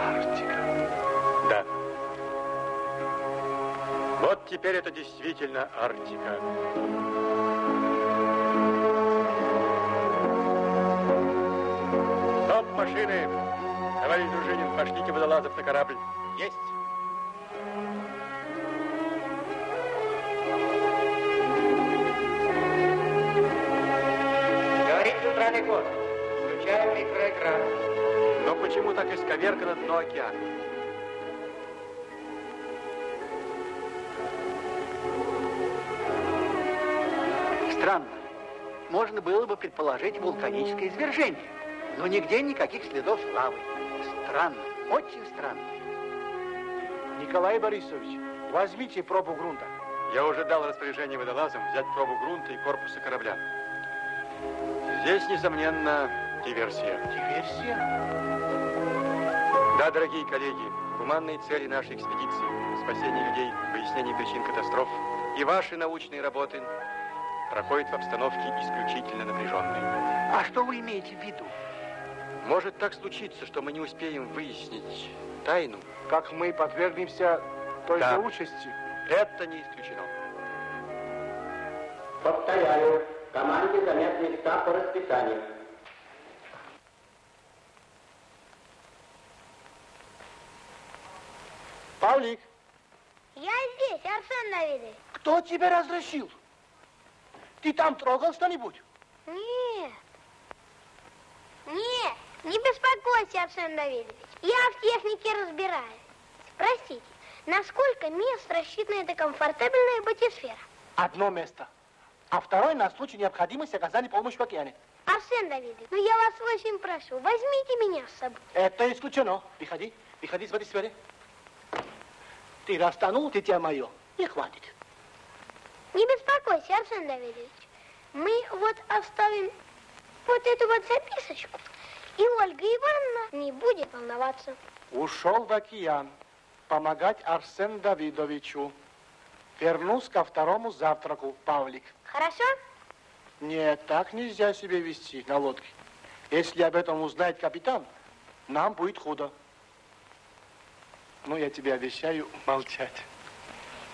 Арктика. Да. Вот теперь это действительно Арктика. Машины! Товарищ Дружинин, пошлите водолазов на корабль. Есть. Говорит центральный код. Включаем микроэкран. Но почему так исковеркано дно океана? Странно. Можно было бы предположить вулканическое извержение, но нигде никаких следов лавы. Странно, очень странно. Николай Борисович, возьмите пробу грунта. Я уже дал распоряжение водолазам взять пробу грунта и корпуса корабля. Здесь, несомненно, диверсия. Диверсия? Да, дорогие коллеги, гуманные цели нашей экспедиции, спасение людей, выяснение причин катастроф и ваши научные работы проходят в обстановке исключительно напряженной. А что вы имеете в виду? Может так случиться, что мы не успеем выяснить тайну. Как мы подвергнемся той Да. же участи. Это не исключено. Повторяю, команде занять места по расписанию. Павлик, Я здесь, Арсен Давидович. кто тебе разрешил? Ты там трогал что-нибудь? Нет. Нет, не беспокойся, Арсен Давидович. Я в технике разбираюсь. Спросите, насколько мест рассчитана эта комфортабельная батисфера? Одно место. А второе на случай необходимости оказания помощи в океане. Арсен Давидович, ну я вас очень прошу, возьмите меня с собой. Это исключено. Выходи, выходи с этой сферы. Ты растанул дитя мое, не хватит. Не беспокойся, Арсен Давидович. Мы вот оставим вот эту вот записочку, и Ольга Ивановна не будет волноваться. Ушел в океан помогать Арсен Давидовичу. Вернусь ко второму завтраку, Павлик. Хорошо? Нет, так нельзя себя вести на лодке. Если об этом узнает капитан, нам будет худо. Ну, я тебе обещаю молчать.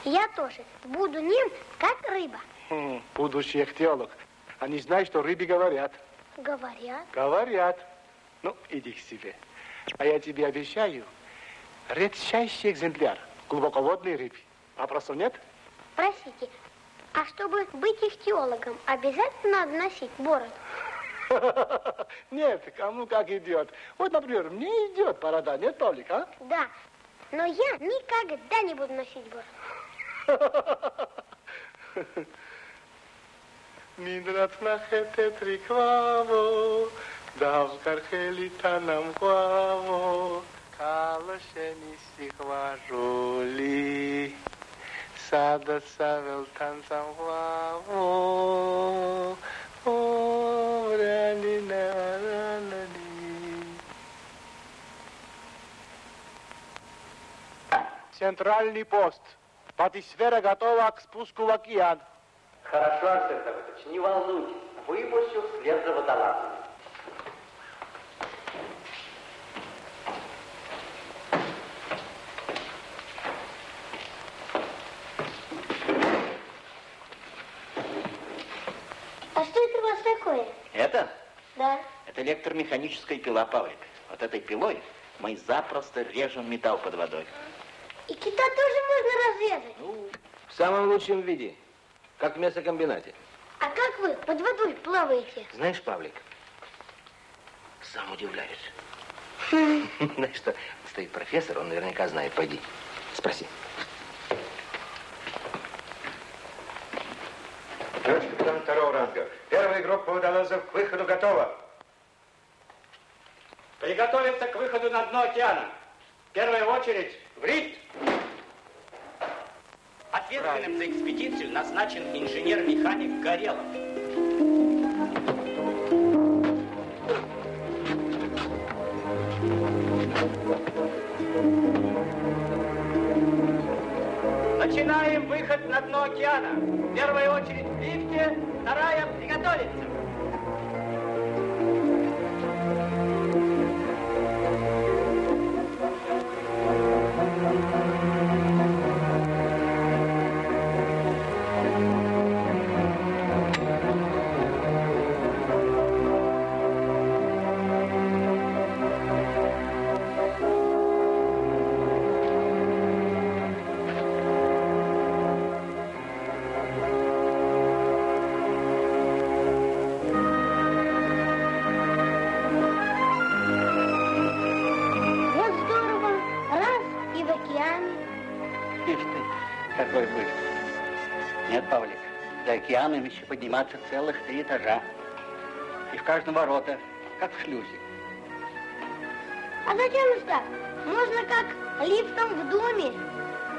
Я тоже буду нем, как рыба. Хм, будущий ихтиолог. Они знают, что рыбы говорят. Говорят. Говорят. Ну, иди к себе. А я тебе обещаю редчайший экземпляр глубоководной рыбы. Вопросов нет? Простите, а чтобы быть ихтиологом, обязательно надо носить бороду? Нет, кому как идет. Вот, например, мне идет борода, нет, Павлик, а? Да, но я никогда не буду носить бороду. Минрат нахете трикваво, дав кархелита нам кваво, калошени сихважули, сада савел танцам кваво, о, вряли наранали. Центральный пост. Батисфера готова к спуску в океан. Хорошо, Арсен Давыдович, не волнуйтесь. Выпущу вслед за водолазом. Это электромеханическая пила, Павлик. Вот этой пилой мы запросто режем металл под водой. И кита тоже можно разрезать. В самом лучшем виде, как в мясокомбинате. А как вы под водой плаваете? Знаешь, Павлик, сам удивляюсь. Знаешь что, стоит профессор, он наверняка знает, пойди, спроси. Товарищ капитан второго ранга. Первая группа водолазов к выходу готова. Приготовиться к выходу на дно океана. В первую очередь в рифт. Ответственным за экспедицию назначен инженер-механик Горелов. Начинаем выход на дно океана. В первую очередь в лифте, вторая приготовиться. Вот подниматься целых три этажа. И в каждом ворота, как в шлюзе. А зачем так? Можно как лифтом в доме.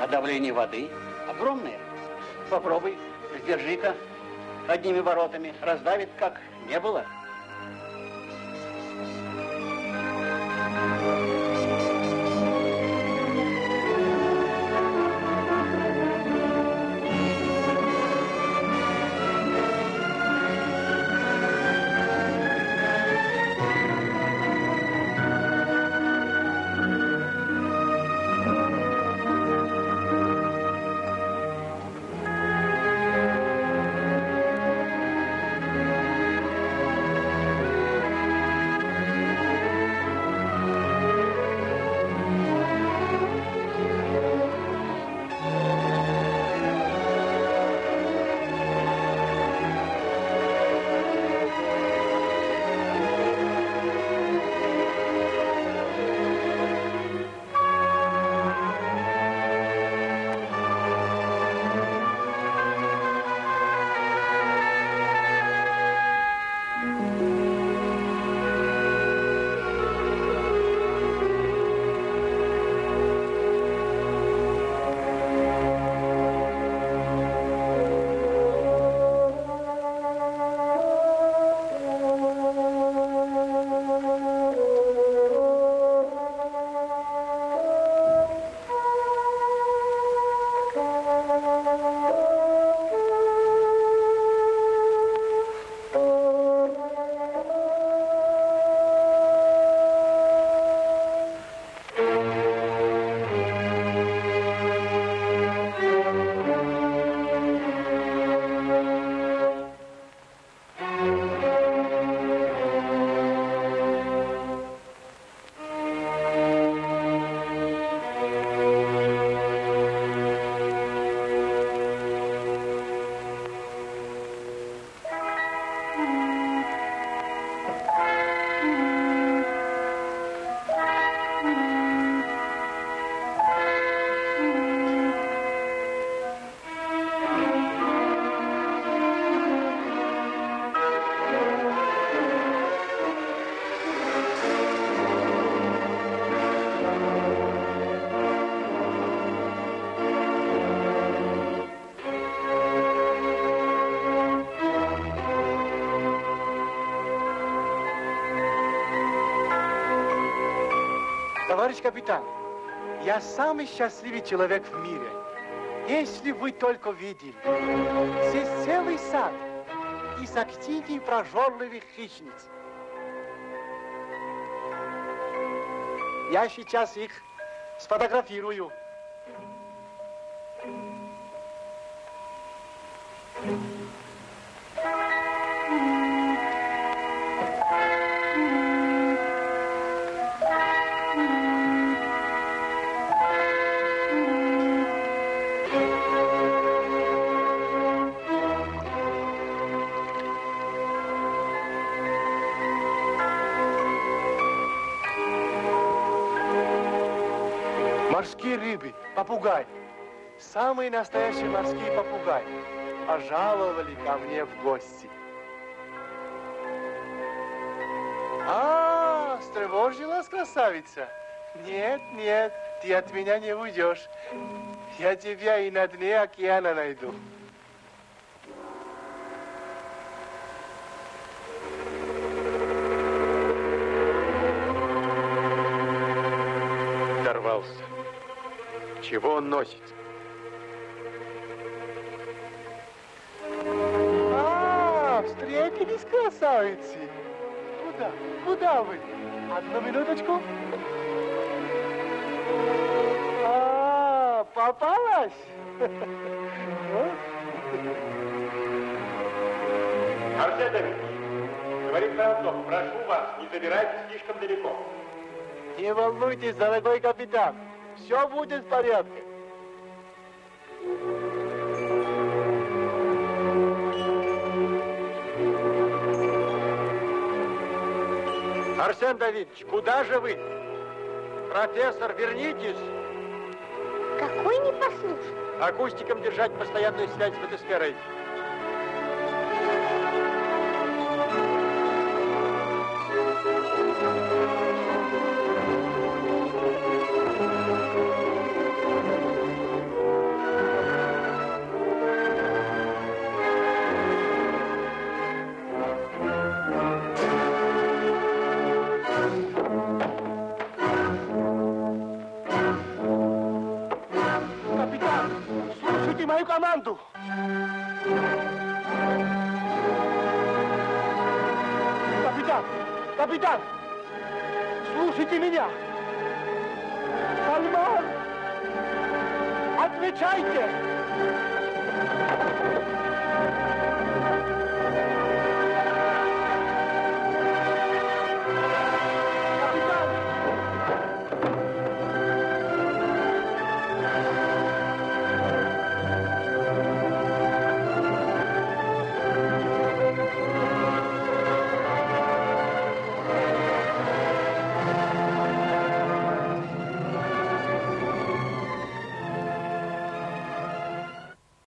А давление воды огромное. Попробуй, сдержи-ка одними воротами. Раздавит, как не было. Товарищ капитан, я самый счастливый человек в мире. Если вы только видели, здесь целый сад из активных прожорливых хищниц. Я сейчас их сфотографирую. Самые настоящие морские попугаи пожаловали ко мне в гости. А, встревожилась красавица? Нет, нет, ты от меня не уйдешь. Я тебя и на дне океана найду. Дорвался. Чего он носит? Встретились красавицы. Куда? Куда вы? Одну минуточку. А, попалась? Арсен Давидович, говорит Воронцов, прошу вас, не забирайте слишком далеко. Не волнуйтесь, дорогой капитан. Все будет в порядке. Арсен Давидович, куда же вы? Профессор, вернитесь. Какой непослушный. Акустикам держать постоянную связь с фотосферой. Сальман, отвечайте.